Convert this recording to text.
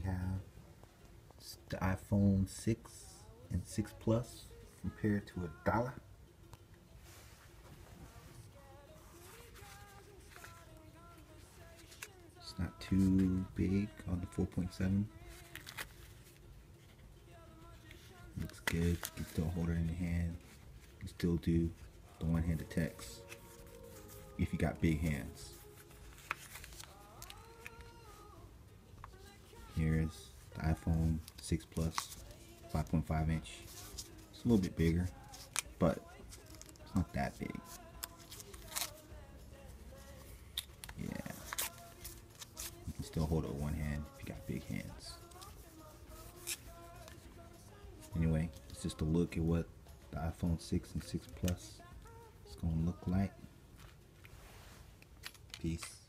have the iPhone 6 and 6 Plus compared to a dollar. It's not too big on the 4.7. Looks good. You can still hold it in your hand. You still do the one-handed text if you got big hands. The iPhone 6 Plus 5.5 inch. It's a little bit bigger, but it's not that big. Yeah. You can still hold it with one hand if you got big hands. Anyway, it's just a look at what the iPhone 6 and 6 Plus is going to look like. Peace.